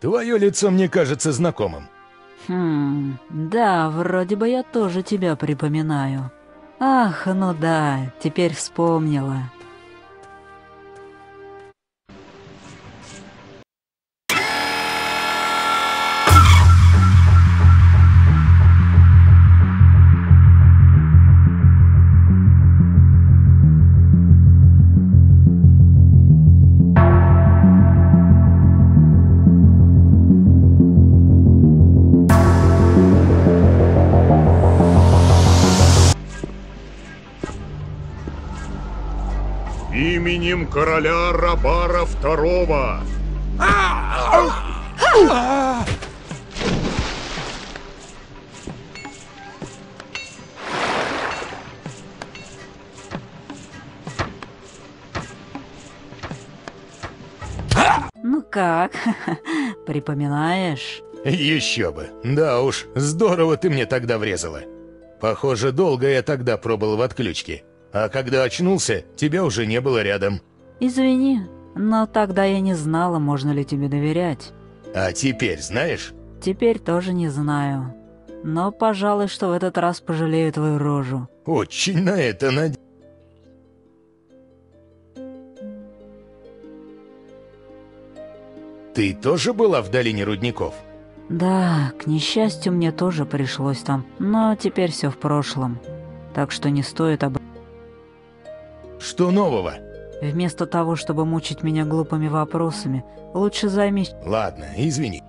Твое лицо мне кажется знакомым. Хм, да, вроде бы я тоже тебя припоминаю. Ах, ну да, теперь вспомнила. Именем короля Рабара Второго. Ну как, припоминаешь? Еще бы. Да уж, здорово ты мне тогда врезала. Похоже, долго я тогда пробыл в отключке. А когда очнулся, тебя уже не было рядом. Извини, но тогда я не знала, можно ли тебе доверять. А теперь знаешь? Теперь тоже не знаю. Но, пожалуй, что в этот раз пожалею твою рожу. Очень на это надеюсь. Ты тоже была в долине рудников? Да, к несчастью, мне тоже пришлось там, но теперь все в прошлом. Так что не стоит об... Что нового? Вместо того, чтобы мучить меня глупыми вопросами, лучше займись... Ладно, извини.